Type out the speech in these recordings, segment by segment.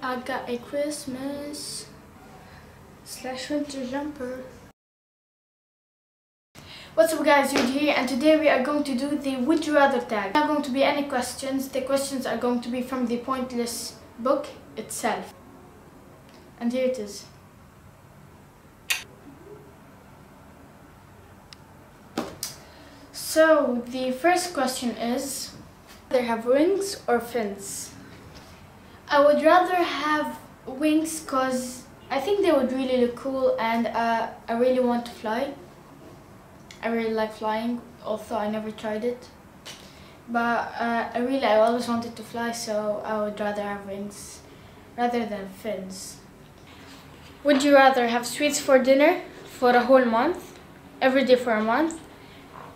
I got a Christmas slash winter jumper. What's up guys, Joud here and today we are going to do the would you rather tag. There Not going to be any questions, the questions are going to be from the pointless book itself. And here it is. So the first question is, they have wings or fins? I would rather have wings because I think they would really look cool and uh, I really want to fly. I really like flying, although I never tried it. But uh, I really, I always wanted to fly, so I would rather have wings rather than fins. Would you rather have sweets for dinner for a whole month, every day for a month,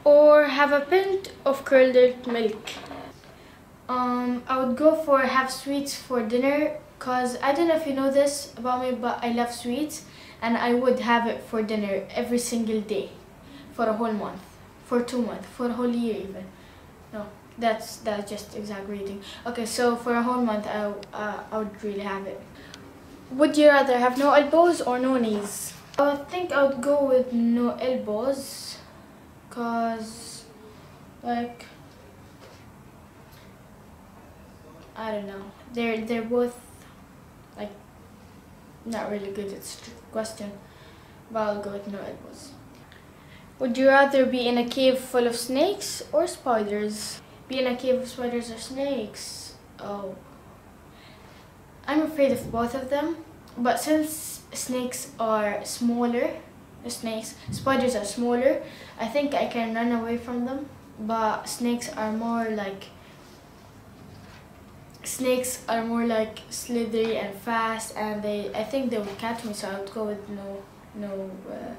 or have a pint of curdled milk? Um, I would go for have sweets for dinner because I don't know if you know this about me, but I love sweets and I would have it for dinner every single day for a whole month, for two months, for a whole year even. No, that's that's just exaggerating. Okay, so for a whole month, I uh, I would really have it. Would you rather have no elbows or no knees? I think I would go with no elbows, cause like I don't know. They're they're both like not really good. at question, but I'll go with no elbows. Would you rather be in a cave full of snakes or spiders? Be in a cave of spiders or snakes? Oh. I'm afraid of both of them, but since snakes are smaller, uh, snakes, spiders are smaller, I think I can run away from them, but snakes are more like snakes are more like slithery and fast and they I think they will catch me so I would go with no no uh,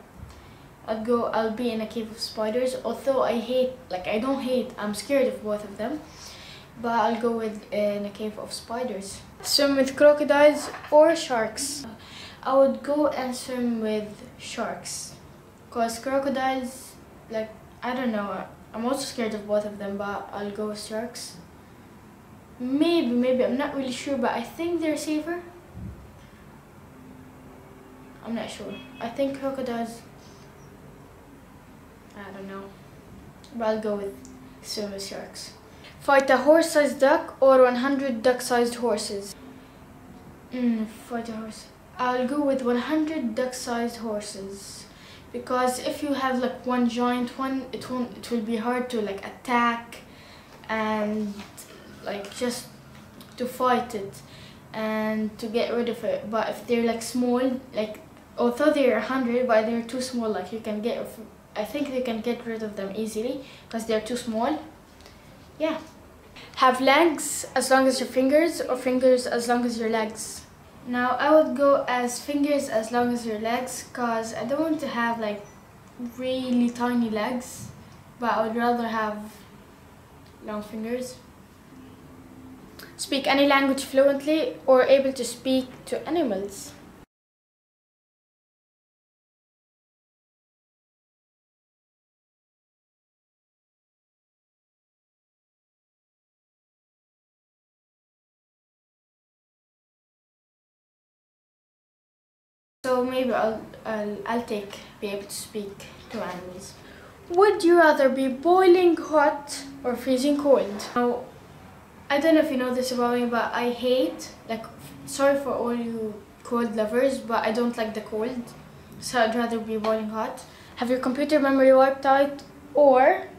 I'd go I'll be in a cave of spiders. Although I hate like I don't hate I'm scared of both of them but I'll go with uh, in a cave of spiders. Swim with crocodiles or sharks? I would go and swim with sharks because crocodiles like I don't know I'm also scared of both of them but I'll go with sharks maybe maybe I'm not really sure but I think they're safer I'm not sure I think crocodiles I don't know. But I'll go with with sharks. Fight a horse-sized duck or 100 duck-sized horses? Mm, fight a horse. I'll go with 100 duck-sized horses. Because if you have like one giant one, it won't. It will be hard to like attack, just to fight it, and to get rid of it. But if they're like small, like although they're 100, but they're too small, like you can get I think they can get rid of them easily because they're too small. Yeah. Have legs as long as your fingers or fingers as long as your legs. Now I would go as fingers as long as your legs because I don't want to have like really tiny legs but I would rather have long fingers. Speak any language fluently or able to speak to animals. So maybe I'll, I'll, I'll take be able to speak to animals. Would you rather be boiling hot or freezing cold? Now, I don't know if you know this about me, but I hate, like, sorry for all you cold lovers, but I don't like the cold. So I'd rather be boiling hot. Have your computer memory wiped out or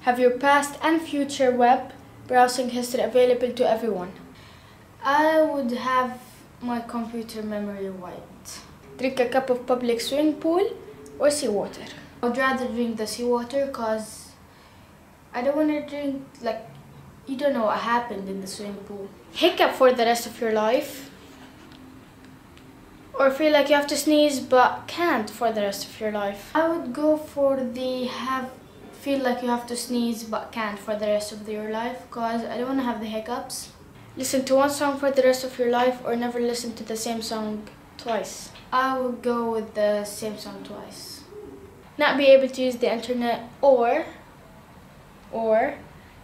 have your past and future web browsing history available to everyone? I would have my computer memory wiped drink a cup of public swimming pool or seawater. I would rather drink the seawater because I don't want to drink, like, you don't know what happened in the swimming pool. Hiccup for the rest of your life. Or feel like you have to sneeze but can't for the rest of your life. I would go for the have feel like you have to sneeze but can't for the rest of your life because I don't want to have the hiccups. Listen to one song for the rest of your life or never listen to the same song twice. I would go with the same song twice. Not be able to use the internet or or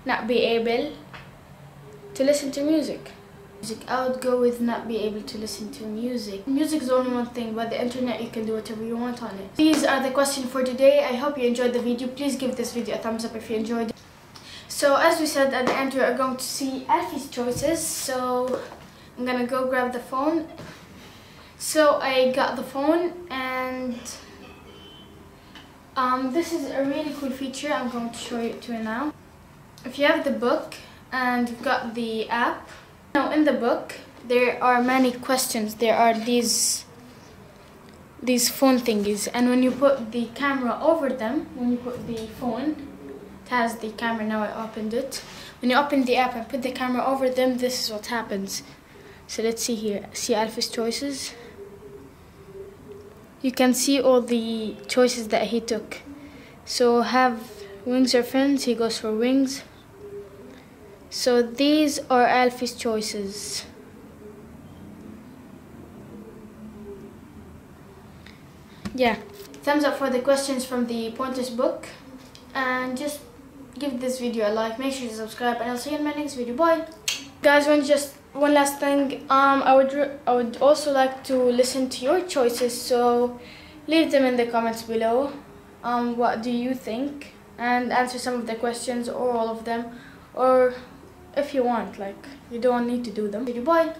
not be able to listen to music. music. I would go with not be able to listen to music. Music is only one thing, but the internet you can do whatever you want on it. These are the questions for today. I hope you enjoyed the video. Please give this video a thumbs up if you enjoyed it. So as we said at the end, we are going to see Alfie's choices. So I'm gonna go grab the phone. So I got the phone and um, this is a really cool feature. I'm going to show it to you now. If you have the book and you've got the app, now in the book there are many questions. There are these these phone thingies and when you put the camera over them, when you put the phone, it has the camera now I opened it. When you open the app and put the camera over them, this is what happens. So let's see here. See Alfie's choices. You can see all the choices that he took. So have wings or fins, he goes for wings. So these are Alfie's choices. Yeah. Thumbs up for the questions from the Pointless book. And just give this video a like. Make sure to subscribe and I'll see you in my next video. Bye. Guys, one just one last thing. Um, I would I would also like to listen to your choices. So leave them in the comments below. Um, what do you think? And answer some of the questions or all of them, or if you want. Like you don't need to do them. Bye.